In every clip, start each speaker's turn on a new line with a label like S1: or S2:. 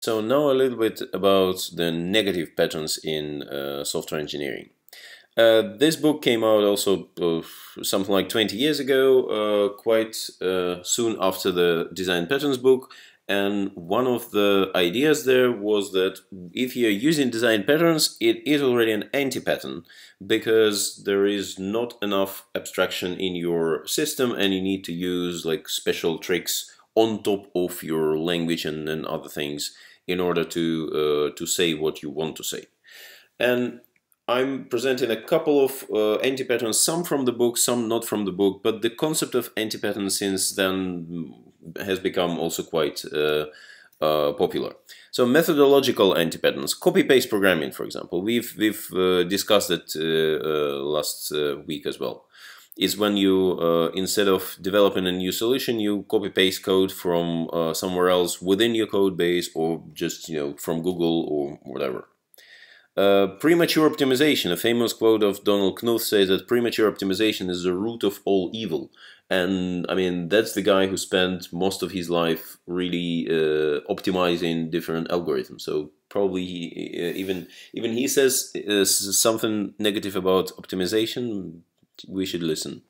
S1: So now a little bit about the negative patterns in uh, software engineering. Uh, this book came out also uh, something like 20 years ago, uh, quite uh, soon after the Design Patterns book. And one of the ideas there was that if you're using design patterns, it is already an anti-pattern because there is not enough abstraction in your system and you need to use like special tricks on top of your language and, and other things in order to uh, to say what you want to say. And I'm presenting a couple of uh, anti-patterns, some from the book, some not from the book, but the concept of anti-pattern since then has become also quite uh, uh, popular. So methodological anti-patterns, copy-paste programming, for example, we've we've uh, discussed it uh, uh, last week as well is when you, uh, instead of developing a new solution, you copy paste code from uh, somewhere else within your code base or just, you know, from Google or whatever. Uh, premature optimization, a famous quote of Donald Knuth says that premature optimization is the root of all evil. And I mean, that's the guy who spent most of his life really uh, optimizing different algorithms. So probably he, uh, even even he says uh, something negative about optimization, we should listen.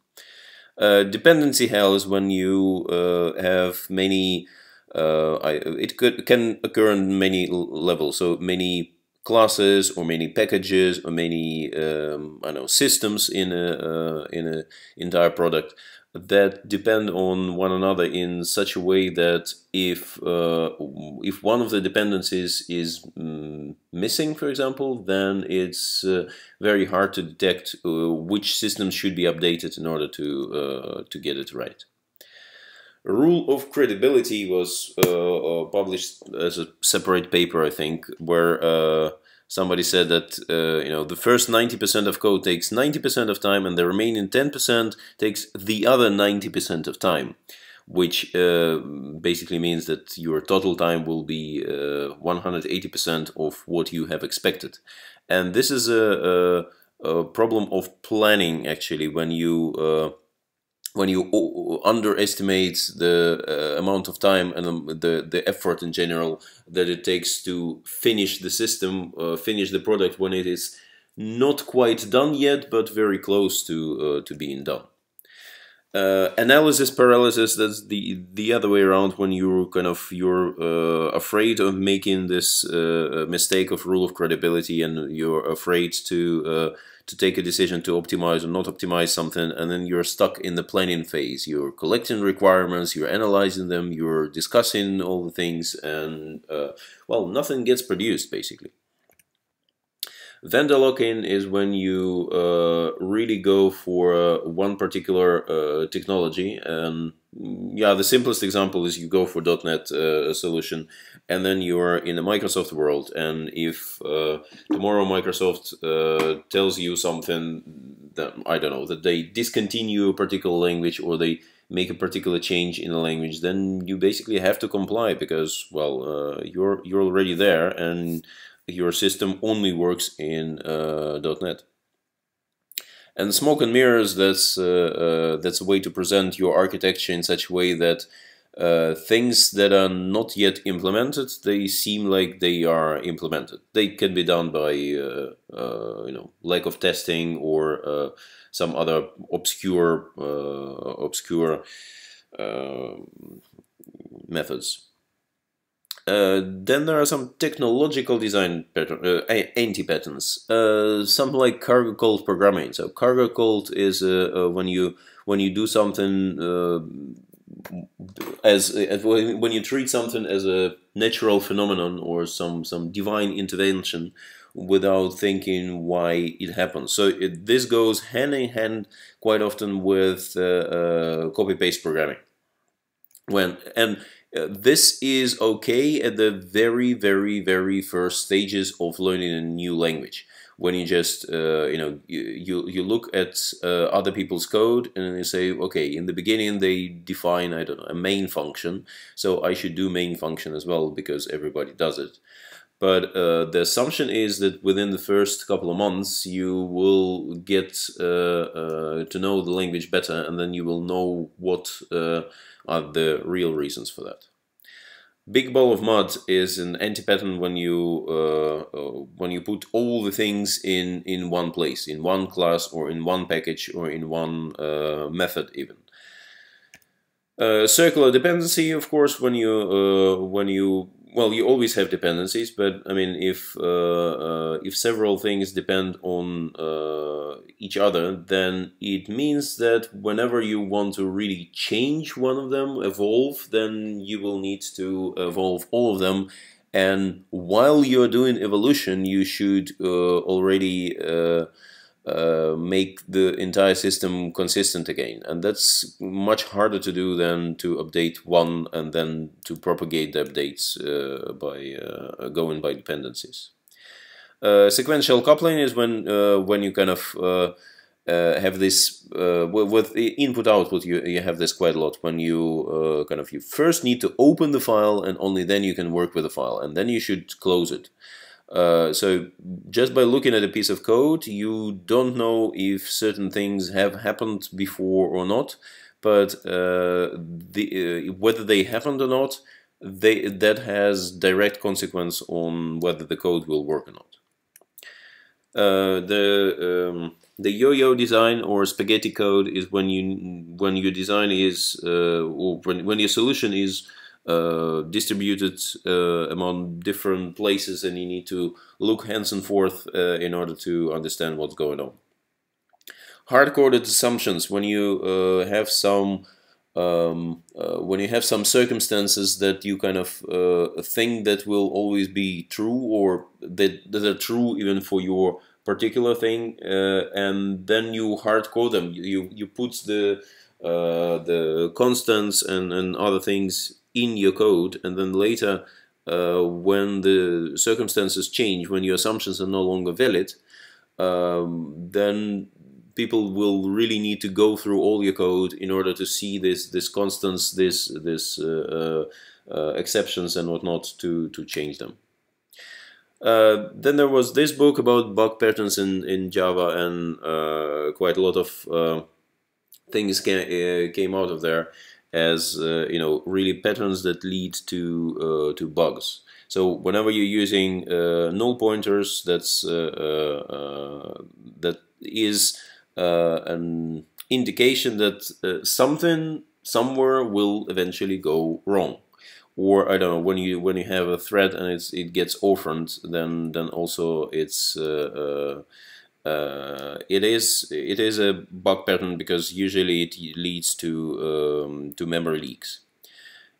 S1: Uh, dependency hell is when you uh, have many. Uh, I, it could can occur on many levels. So many classes or many packages or many um, I know systems in a uh, in a entire product that depend on one another in such a way that if uh, if one of the dependencies is mm, missing, for example, then it's uh, very hard to detect uh, which systems should be updated in order to uh, to get it right. Rule of credibility was uh, uh, published as a separate paper, I think, where somebody said that uh, you know the first 90% of code takes 90% of time and the remaining 10% takes the other 90% of time which uh, basically means that your total time will be 180% uh, of what you have expected. And this is a, a, a problem of planning actually when you uh, when you underestimate the uh, amount of time and um, the the effort in general that it takes to finish the system, uh, finish the product when it is not quite done yet, but very close to uh, to being done. Uh, analysis paralysis that's the the other way around when you're kind of you're uh, afraid of making this uh, mistake of rule of credibility and you're afraid to uh, to take a decision to optimize or not optimize something and then you're stuck in the planning phase. You're collecting requirements you're analyzing them you're discussing all the things and uh, well nothing gets produced basically vendor lock-in is when you uh, really go for uh, one particular uh, technology and yeah the simplest example is you go for .NET uh, solution and then you are in the Microsoft world. And if uh, tomorrow Microsoft uh, tells you something that I don't know that they discontinue a particular language or they make a particular change in the language, then you basically have to comply because well uh, you're you're already there and your system only works in uh, .NET. And smoke and mirrors, that's, uh, uh, that's a way to present your architecture in such a way that uh, things that are not yet implemented, they seem like they are implemented. They can be done by uh, uh, you know lack of testing or some other obscure obscure methods. Uh, then there are some technological design pattern, anti-patterns, uh, uh, something like cargo cult programming. So cargo cult is when you when you do something as, as when you treat something as a natural phenomenon or some some divine intervention without thinking why it happens. So it, this goes hand in hand quite often with uh, uh, copy paste programming. When and uh, this is okay at the very very very first stages of learning a new language. When you just uh, you know you you look at uh, other people's code and you say okay in the beginning they define I don't know a main function so I should do main function as well because everybody does it. But uh, the assumption is that within the first couple of months you will get uh, to know the language better and then you will know what are the real reasons for that Big ball of mud is an anti-pattern when you uh, uh, when you put all the things in in one place, in one class, or in one package, or in one uh, method even. Uh, circular dependency, of course, when you uh, when you well, you always have dependencies, but I mean, if uh, uh, if several things depend on uh, each other, then it means that whenever you want to really change one of them, evolve, then you will need to evolve all of them. And while you're doing evolution, you should uh, already uh, uh, make the entire system consistent again. And that's much harder to do than to update one and then to propagate the updates uh, by uh, going by dependencies. Uh, sequential coupling is when uh, when you kind of have this with input output you, you have this quite a lot when you kind of you first need to open the file and only then you can work with the file and then you should close it uh, so just by looking at a piece of code, you don't know if certain things have happened before or not, but uh, the, uh, whether they happened or not, they, that has direct consequence on whether the code will work or not. Uh, the um, the yo-yo design or spaghetti code is when you when your design is uh, or when, when your solution is uh, distributed uh, among different places and you need to look hands and forth uh, in order to understand what's going on. Hard-coded assumptions, when you uh, have some um, uh, when you have some circumstances that you kind of think that will always be true or that, that are true even for your particular thing and then you hard code them. You, you put the the constants and, and other things in your code and then later uh, when the circumstances change, when your assumptions are no longer valid, um, then people will really need to go through all your code in order to see this this constants, this this uh, uh, uh exceptions and whatnot to to change them. Uh, then there was this book about bug patterns in in Java, and uh, quite a lot of things came, came out of there as uh, you know really patterns that lead to uh, to bugs. So whenever you're using uh, null pointers, that's that is an indication that something somewhere will eventually go wrong or I don't know when you when you have a thread and it's it gets orphaned then then also it's uh, uh, it is it is a bug pattern because usually it leads to um, to memory leaks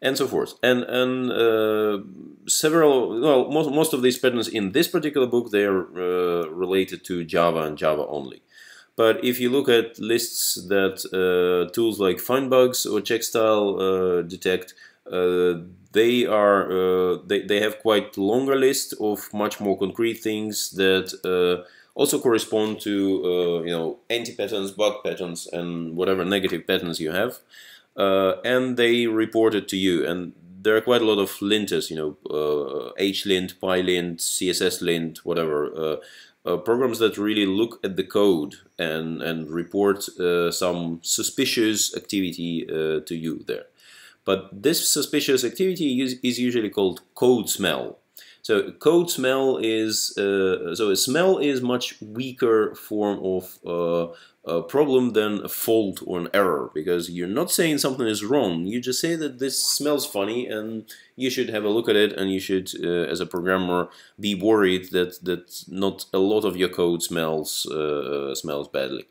S1: and so forth. And and uh, several well most, most of these patterns in this particular book they are uh, related to Java and Java only. But if you look at lists that uh, tools like findbugs or checkstyle uh, detect they are they, they have quite longer list of much more concrete things that also correspond to uh, you know anti-patterns, bug patterns, and whatever negative patterns you have, uh, and they report it to you. And there are quite a lot of linters, you know, uh, HLint, PyLint, CSSLint, whatever. Uh, uh, programs that really look at the code and and report uh, some suspicious activity to you there. But this suspicious activity is usually called code smell. So code smell is uh, so a smell is much weaker form of uh, a problem than a fault or an error because you're not saying something is wrong. You just say that this smells funny and you should have a look at it and you should, uh, as a programmer, be worried that that not a lot of your code smells uh, smells badly.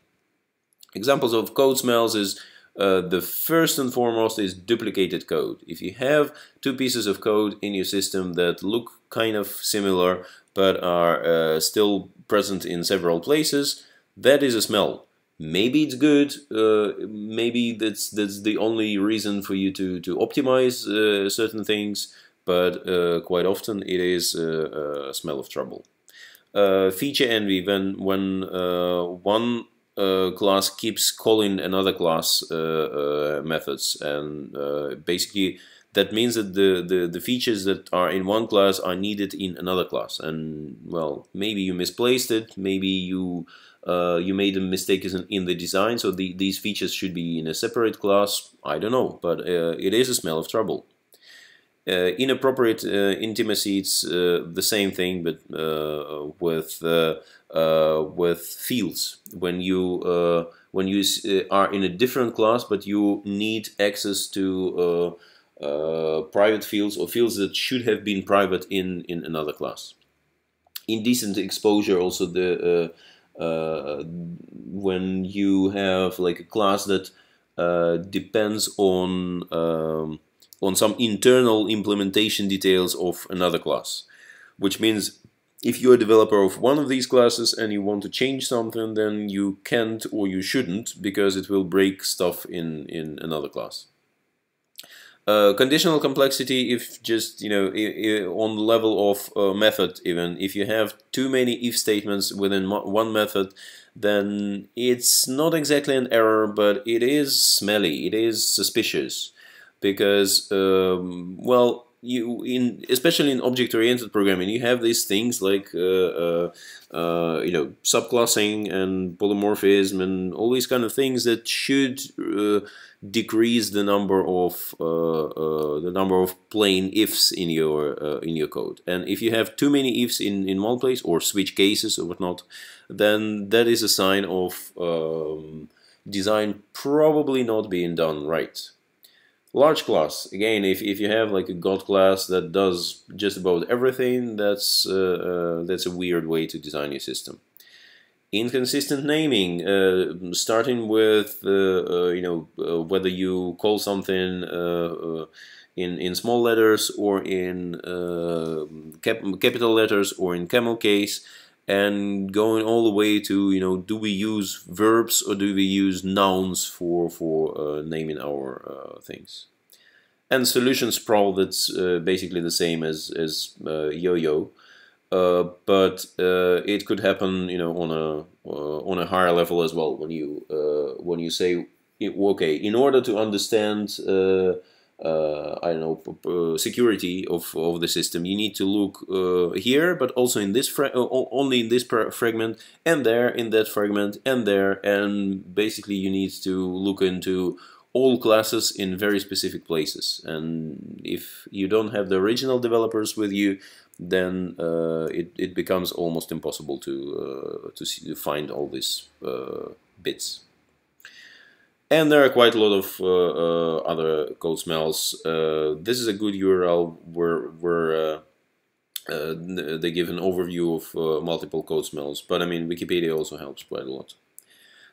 S1: Examples of code smells is uh, the first and foremost is duplicated code. If you have two pieces of code in your system that look kind of similar but are uh, still present in several places, that is a smell. Maybe it's good, uh, maybe that's that's the only reason for you to, to optimize uh, certain things, but uh, quite often it is a smell of trouble. feature envy, when, when one uh, class keeps calling another class uh, uh, methods. And basically that means that the, the, the features that are in one class are needed in another class. And well maybe you misplaced it. Maybe you uh, you made a mistake in, in the design. So the, these features should be in a separate class. I don't know. But uh, it is a smell of trouble Uh, inappropriate uh, intimacy, it's uh, the same thing, but with with fields. When you when you are in a different class, but you need access to private fields or fields that should have been private in in another class. Indecent exposure, also the uh, when you have like a class that uh, depends on um, on some internal implementation details of another class. Which means if you're a developer of one of these classes and you want to change something, then you can't or you shouldn't because it will break stuff in, in another class. Uh, conditional complexity if just you know on the level of uh, method even if you have too many if statements within one method then it's not exactly an error but it is smelly it is suspicious because um, well you in especially in object-oriented programming you have these things like uh, uh, uh, you know subclassing and polymorphism and all these kind of things that should uh, decrease the number of uh, uh, the number of plain ifs in your in your code. And if you have too many ifs in in one place or switch cases or whatnot then that is a sign of um, design probably not being done right Large class, again, if, if you have like a god class that does just about everything, that's, uh, uh, that's a weird way to design your system. Inconsistent naming, uh, starting with, uh, uh, you know, uh, whether you call something in, in small letters or in cap capital letters or in camel case, and going all the way to you know do we use verbs or do we use nouns for for uh, naming our uh, things? And solution sprawl that's uh, basically the same as as uh, yo-yo. Uh, but uh, it could happen you know on a on a higher level as well when you when you say okay in order to understand uh, I don't know uh, security of, of the system. You need to look uh, here but also in this uh, only in this fragment and there in that fragment and there and basically you need to look into all classes in very specific places. And if you don't have the original developers with you then uh, it, it becomes almost impossible to uh, to, see, to find all these bits and there are quite a lot of uh, uh, other code smells. Uh, this is a good URL where, where they give an overview of multiple code smells, but I mean Wikipedia also helps quite a lot.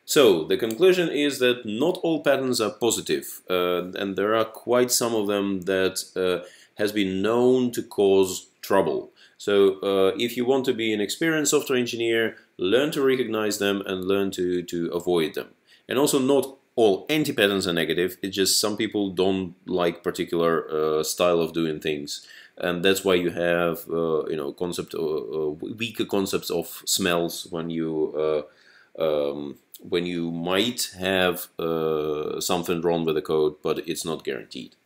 S1: So the conclusion is that not all patterns are positive, uh, and there are quite some of them that uh, has been known to cause trouble. So uh, if you want to be an experienced software engineer, learn to recognize them and learn to, to avoid them. And also not all anti-patterns are negative. It's just some people don't like particular uh, style of doing things, and that's why you have uh, you know concept uh, uh weaker concepts of smells when you uh, um, when you might have uh, something wrong with the code, but it's not guaranteed.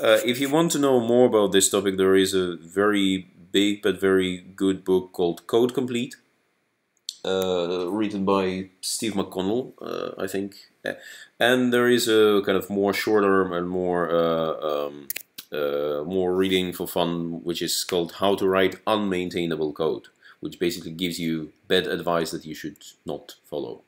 S1: if you want to know more about this topic, there is a very big but very good book called Code Complete uh, written by Steve McConnell, uh, I think. And there is a kind of more shorter and more uh, um, uh, more reading for fun, which is called How to Write Unmaintainable Code, which basically gives you bad advice that you should not follow.